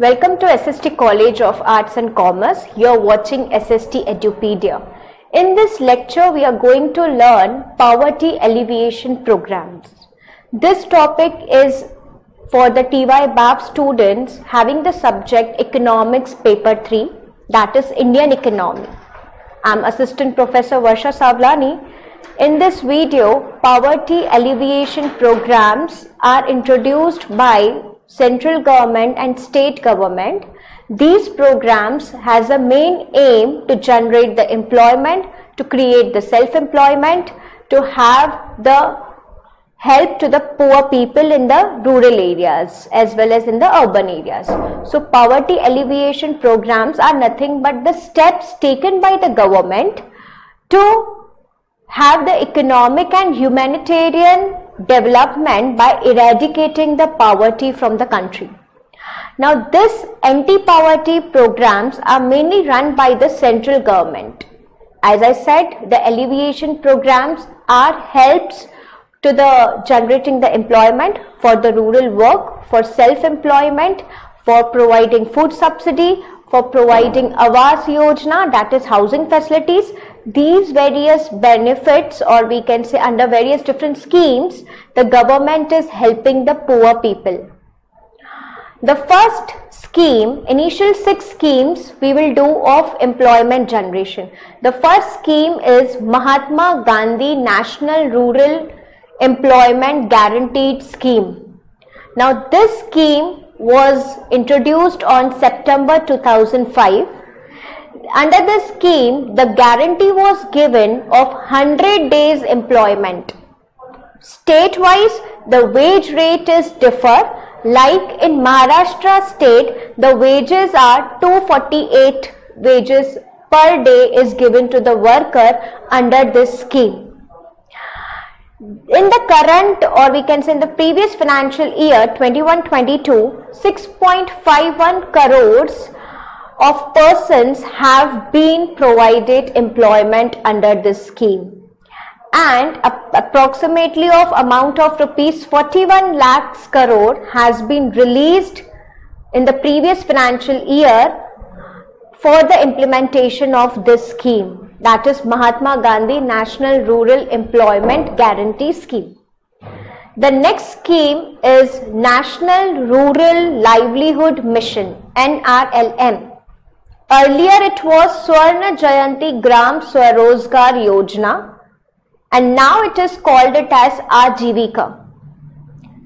Welcome to SST College of Arts and Commerce. You're watching SST Edupedia. In this lecture, we are going to learn poverty alleviation programs. This topic is for the TY BAF students having the subject Economics Paper 3, that is Indian Economy. I'm Assistant Professor Varsha Sawlani. In this video, poverty alleviation programs are introduced by central government and state government. These programs has a main aim to generate the employment, to create the self-employment, to have the help to the poor people in the rural areas as well as in the urban areas. So poverty alleviation programs are nothing but the steps taken by the government to have the economic and humanitarian development by eradicating the poverty from the country. Now this anti-poverty programs are mainly run by the central government. As I said, the alleviation programs are helps to the generating the employment for the rural work, for self-employment, for providing food subsidy, for providing Awas Yojana that is housing facilities. These various benefits or we can say under various different schemes, the government is helping the poor people. The first scheme, initial six schemes we will do of employment generation. The first scheme is Mahatma Gandhi National Rural Employment Guaranteed Scheme. Now this scheme was introduced on September 2005. Under this scheme, the guarantee was given of 100 days employment. State-wise, the wage rate is differ. Like in Maharashtra state, the wages are 248 wages per day is given to the worker under this scheme in the current or we can say in the previous financial year 21-22 6.51 crores of persons have been provided employment under this scheme and approximately of amount of rupees 41 lakhs crore has been released in the previous financial year for the implementation of this scheme that is Mahatma Gandhi National Rural Employment Guarantee Scheme. The next scheme is National Rural Livelihood Mission NRLM. Earlier it was Swarna Jayanti Gram Swarozgar Yojana and now it is called it as Ajivika.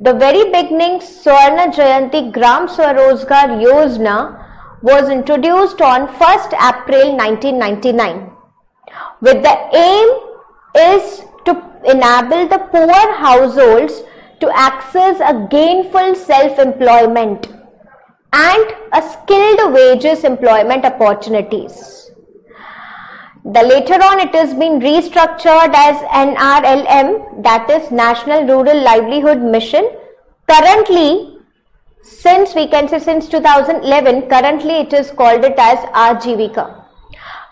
The very beginning Swarna Jayanti Gram Swarozgar Yojana was introduced on 1st April 1999 with the aim is to enable the poor households to access a gainful self-employment and a skilled wages employment opportunities. The later on it has been restructured as NRLM that is National Rural Livelihood Mission. Currently since we can say since 2011 currently it is called it as Ajivika.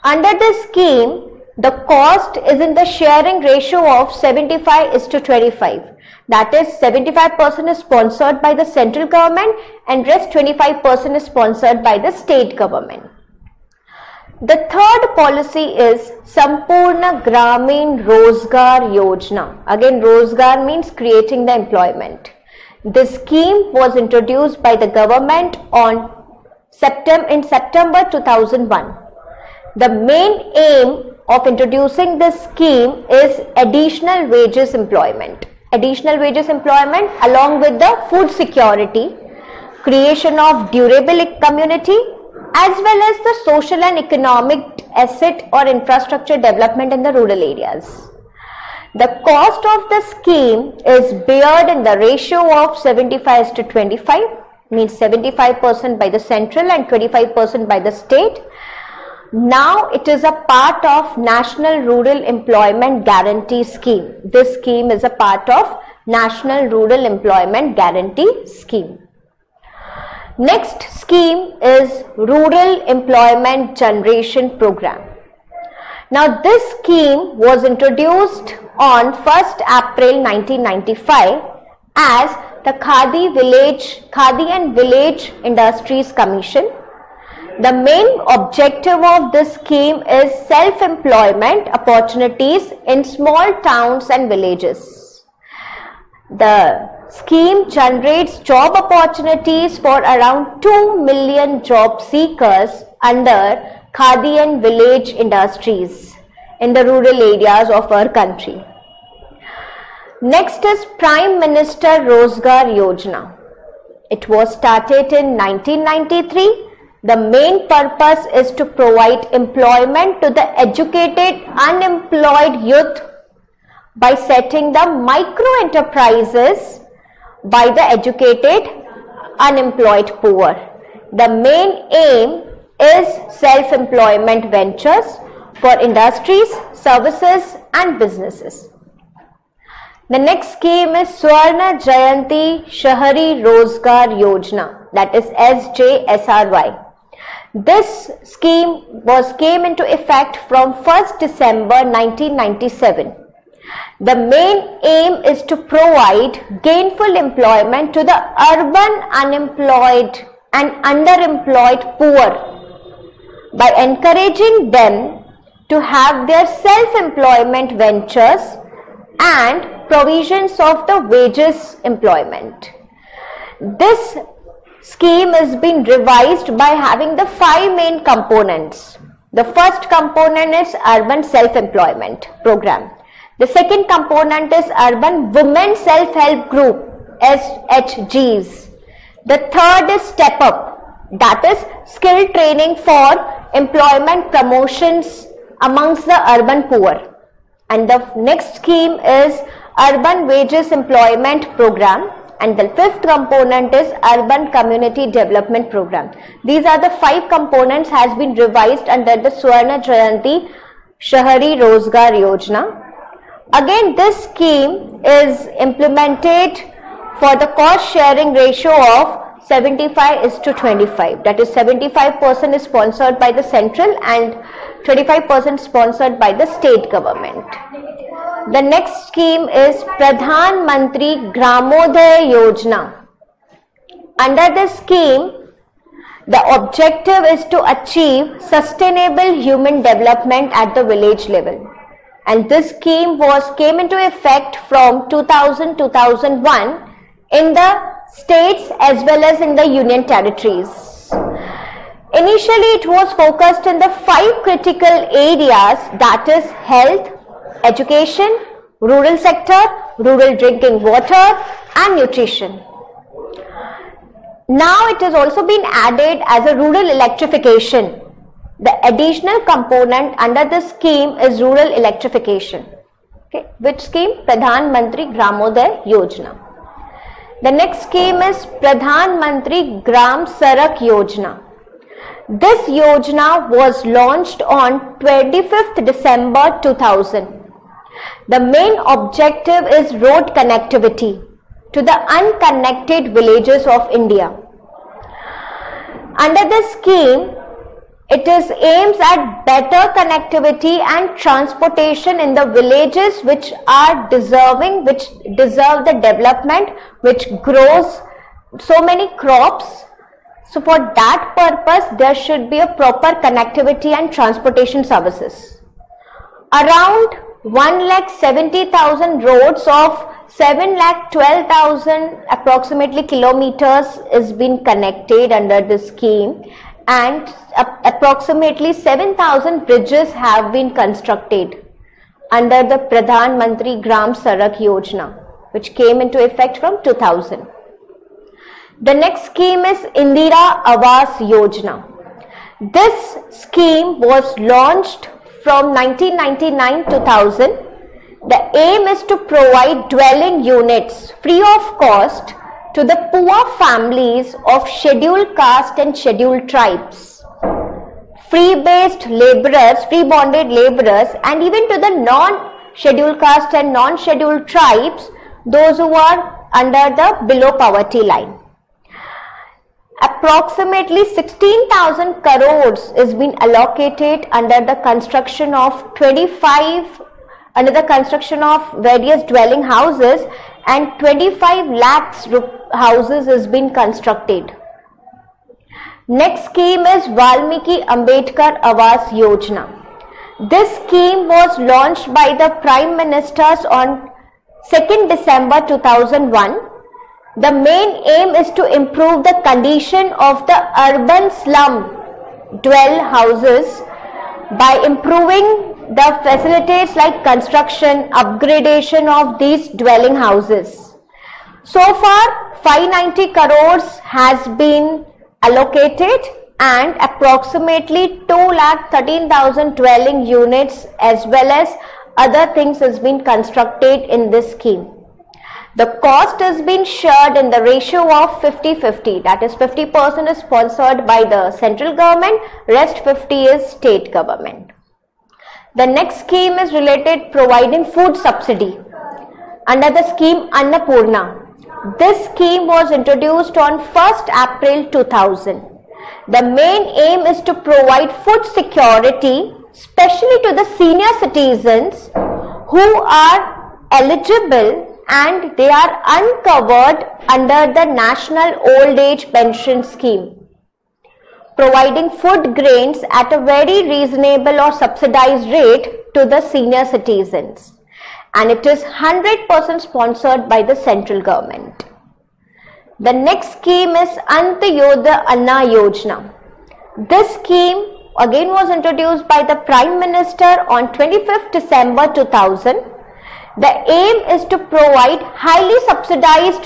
Under this scheme the cost is in the sharing ratio of 75 is to 25. That is 75% is sponsored by the central government and rest 25% is sponsored by the state government. The third policy is Sampurna Gramin Rozgar Yojana. Again, Rozgar means creating the employment. This scheme was introduced by the government on September in September 2001. The main aim of introducing this scheme is additional wages employment. Additional wages employment along with the food security, creation of durable community as well as the social and economic asset or infrastructure development in the rural areas. The cost of the scheme is bared in the ratio of 75 to 25 means 75% by the central and 25% by the state now it is a part of National Rural Employment Guarantee Scheme. This scheme is a part of National Rural Employment Guarantee Scheme. Next scheme is Rural Employment Generation Program. Now this scheme was introduced on 1st April 1995 as the Khadi Village, Khadi and Village Industries Commission. The main objective of this scheme is self-employment opportunities in small towns and villages. The scheme generates job opportunities for around 2 million job seekers under Khadi and village industries in the rural areas of our country. Next is Prime Minister Rozgar Yojana. It was started in 1993. The main purpose is to provide employment to the educated unemployed youth by setting the micro enterprises by the educated unemployed poor. The main aim is self-employment ventures for industries, services and businesses. The next scheme is Swarna Jayanti Shahari Rozgar Yojana that is SJSRY. This scheme was came into effect from 1st December 1997. The main aim is to provide gainful employment to the urban unemployed and underemployed poor by encouraging them to have their self-employment ventures and provisions of the wages employment. This scheme has been revised by having the five main components. The first component is urban self-employment program. The second component is urban women self-help group SHGs. The third is step up that is skill training for employment promotions amongst the urban poor. And the next scheme is Urban Wages Employment Program and the fifth component is Urban Community Development Program. These are the five components has been revised under the Swarna Jayanti Shahari Rozgar Yojana. Again this scheme is implemented for the cost sharing ratio of 75 is to 25 that is 75% is sponsored by the central and 25% sponsored by the state government. The next scheme is Pradhan Mantri Gramodaya Yojana. Under this scheme, the objective is to achieve sustainable human development at the village level. And this scheme was came into effect from 2000-2001 in the states as well as in the union territories. Initially, it was focused in the five critical areas that is health, education, rural sector, rural drinking water and nutrition. Now it has also been added as a rural electrification. The additional component under this scheme is rural electrification. Okay. Which scheme? Pradhan Mantri Gramodaya Yojana. The next scheme is Pradhan Mantri Gram Sadak Yojana. This yojana was launched on 25th December 2000. The main objective is road connectivity to the unconnected villages of India. Under this scheme, it is aims at better connectivity and transportation in the villages which are deserving, which deserve the development, which grows so many crops. So for that purpose, there should be a proper connectivity and transportation services. Around 1 lakh 70,000 roads of 7 lakh 12,000 approximately kilometers is been connected under this scheme and approximately 7,000 bridges have been constructed under the Pradhan Mantri Gram Sadak Yojana which came into effect from 2000. The next scheme is Indira Awas Yojana. This scheme was launched from 1999-2000. The aim is to provide dwelling units free of cost to the poor families of scheduled caste and scheduled tribes, free-based laborers, free-bonded laborers and even to the non-scheduled caste and non-scheduled tribes, those who are under the below poverty line. Approximately 16,000 crores is being allocated under the construction of 25 under the construction of various dwelling houses and 25 lakhs houses has been constructed. Next scheme is Valmiki Ambedkar Awas Yojana. This scheme was launched by the Prime Ministers on 2nd December 2001. The main aim is to improve the condition of the urban slum dwell houses by improving the facilities like construction, upgradation of these dwelling houses. So far 590 crores has been allocated and approximately 2 lakh 13,000 dwelling units as well as other things has been constructed in this scheme. The cost has been shared in the ratio of 50-50 that is 50% is sponsored by the central government rest 50 is state government. The next scheme is related providing food subsidy under the scheme Annapurna. This scheme was introduced on 1st April 2000. The main aim is to provide food security especially to the senior citizens who are eligible and they are uncovered under the National Old Age Pension Scheme, providing food grains at a very reasonable or subsidized rate to the senior citizens. And it is 100% sponsored by the central government. The next scheme is Antyodaya Anna Yojana. This scheme again was introduced by the Prime Minister on 25th December 2000 the aim is to provide highly subsidized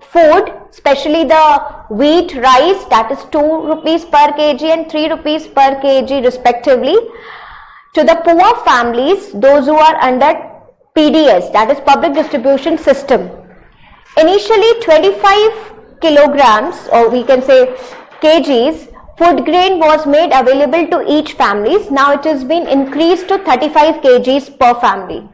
food, especially the wheat, rice that is 2 rupees per kg and 3 rupees per kg respectively to the poor families, those who are under PDS that is public distribution system. Initially 25 kilograms or we can say kgs food grain was made available to each families. Now it has been increased to 35 kgs per family.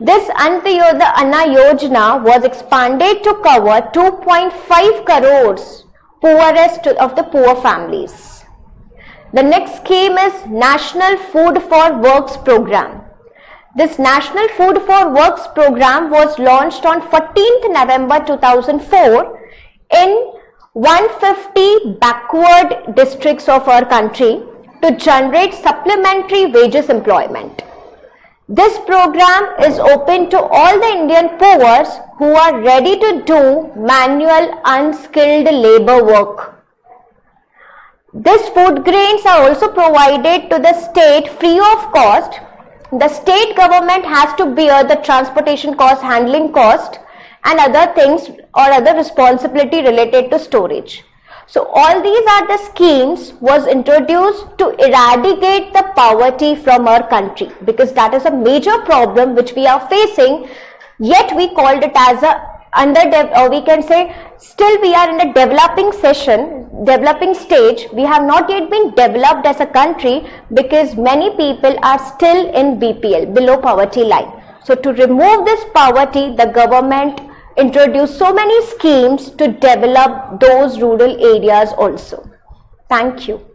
This Antyodaya Anna Yojana was expanded to cover 2.5 crores poorest of the poor families. The next scheme is National Food for Works Program. This National Food for Works program was launched on 14th November 2004 in 150 backward districts of our country to generate supplementary wages employment. This program is open to all the Indian poors who are ready to do manual unskilled labor work. These food grains are also provided to the state free of cost. The state government has to bear the transportation cost, handling cost and other things or other responsibility related to storage. So all these are the schemes was introduced to eradicate the poverty from our country because that is a major problem which we are facing. Yet we called it as a under or uh, we can say still we are in a developing session developing stage. We have not yet been developed as a country because many people are still in BPL below poverty line. So to remove this poverty the government introduced so many schemes to develop those rural areas also. Thank you.